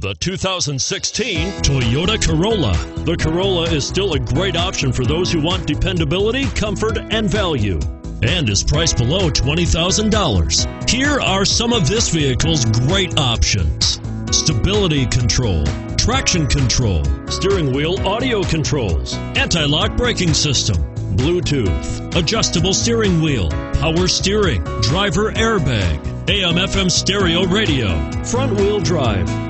The 2016 Toyota Corolla. The Corolla is still a great option for those who want dependability, comfort, and value. And is priced below $20,000. Here are some of this vehicle's great options stability control, traction control, steering wheel audio controls, anti lock braking system, Bluetooth, adjustable steering wheel, power steering, driver airbag, AM FM stereo radio, front wheel drive.